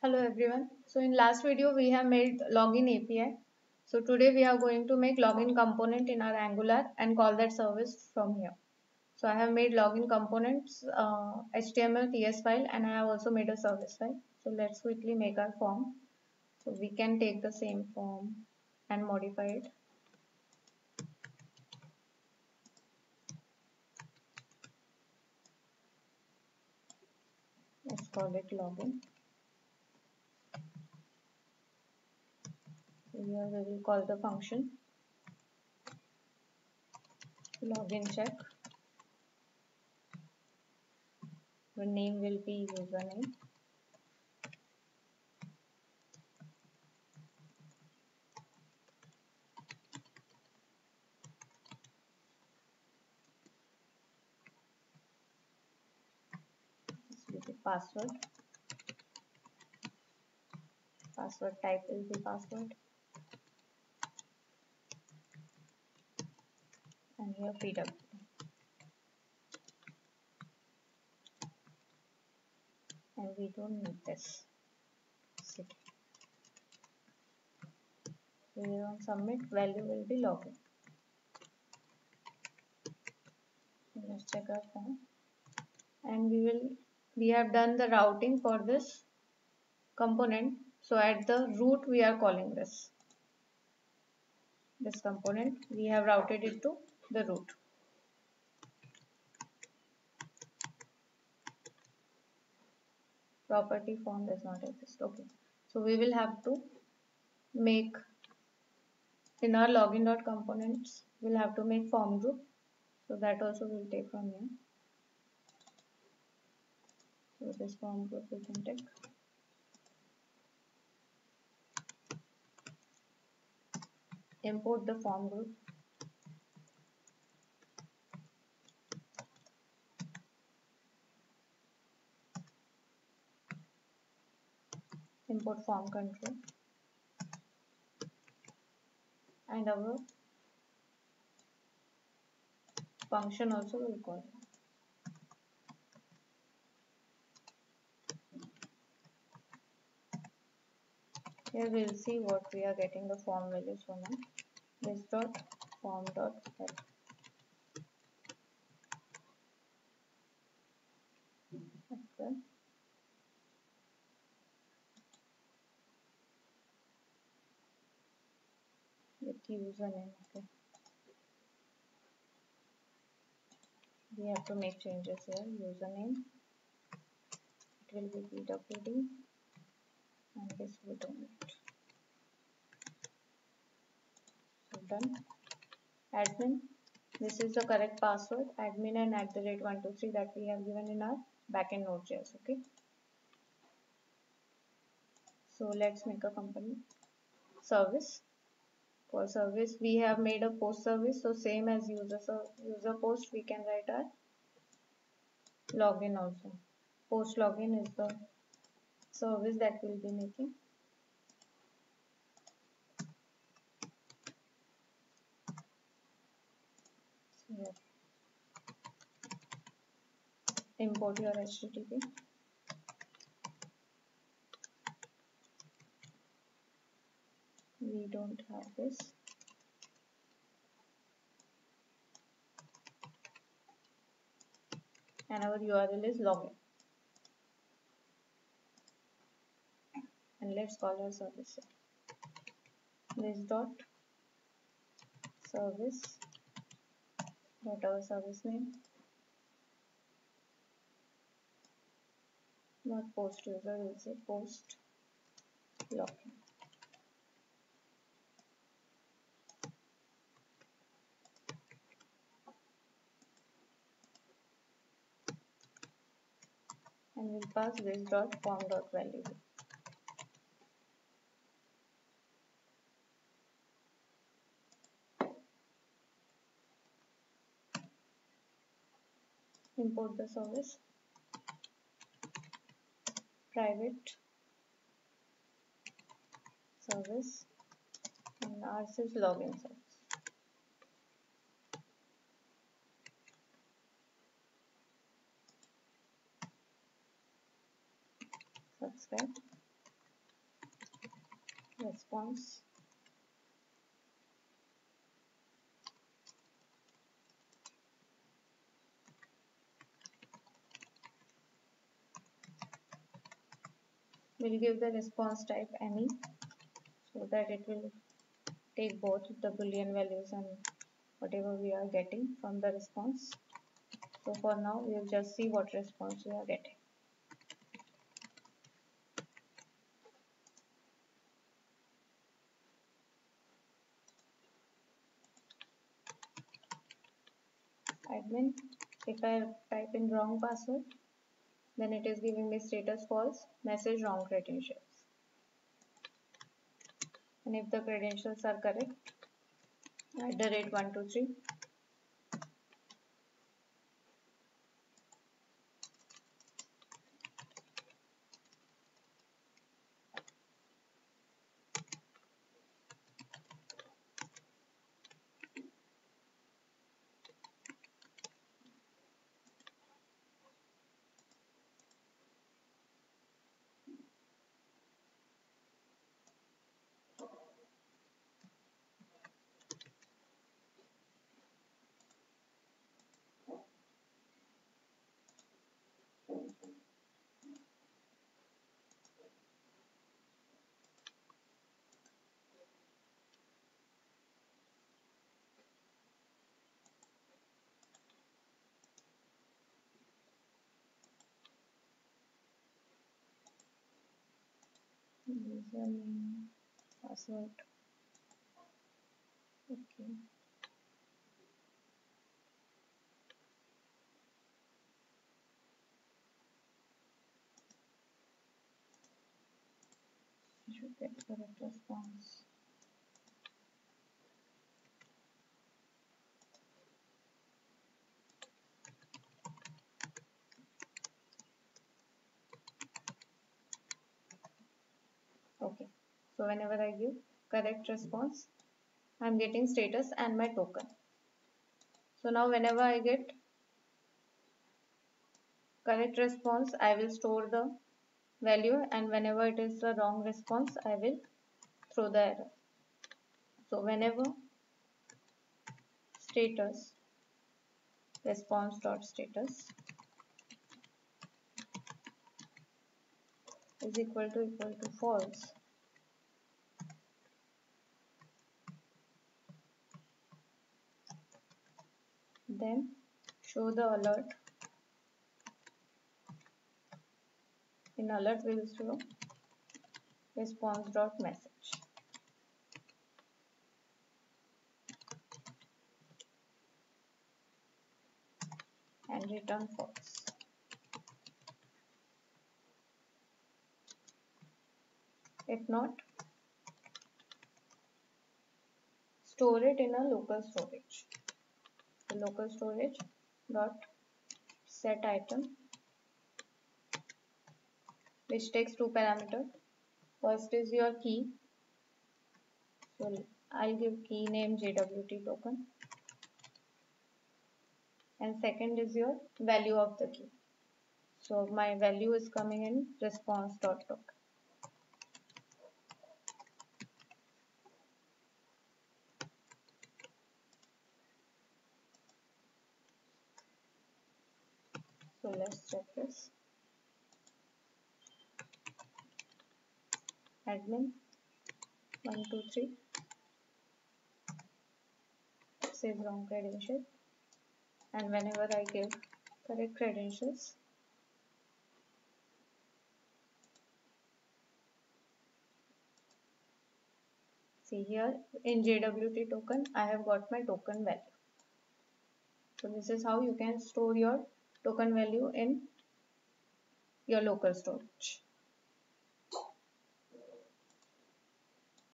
Hello everyone. So in last video we have made login API. So today we are going to make login component in our Angular and call that service from here. So I have made login components uh, HTML TS file and I have also made a service file. So let's quickly make our form. So we can take the same form and modify it. Let's call it login. Here we will call the function. Login check. The name will be username. Will be password. Password type will be password here PW. And we don't need this. Here on submit value will be login. Let's check our form. And we will we have done the routing for this component. So at the root we are calling this this component we have routed it to the root. Property form does not exist. Okay. So we will have to make in our login.components we'll have to make form group. So that also we'll take from here. So this form group we can take. Import the form group import form control. And our function also will call. Here we'll see what we are getting the form values from. This dot form dot head okay with username okay we have to make changes here username it will be pwd and this we don't so done admin. This is the correct password. Admin and at the rate 123 that we have given in our backend node.js okay? So let's make a company service for service. We have made a post service so same as user user post we can write our login also. Post login is the service that we'll be making. Here import your http we don't have this. And our URL is login. And let's call our service. This dot service dot our service name not post user will say post login pass this dot form dot value. Import the service. Private service. And ours is login service subscribe response we'll give the response type any so that it will take both the boolean values and whatever we are getting from the response. So for now we'll just see what response we are getting admin if I type in wrong password then it is giving me status false message wrong credentials. And if the credentials are correct at the rate 123 username password. Okay. Should get correct response okay. So whenever I give correct response I'm getting status and my token. So now whenever I get correct response I will store the value and whenever it is the wrong response I will throw the error. So whenever status response dot status is equal to equal to false. Then show the alert. In alert we will show response dot message and return false if not store it in a local storage. The local storage dot set item which takes two parameters. First is your key. So I'll give key name JWT token. And second is your value of the key. So my value is coming in response dot token this admin. 123 says wrong credential. And whenever I give correct credentials. See here in JWT token I have got my token value. So this is how you can store your token value in your local storage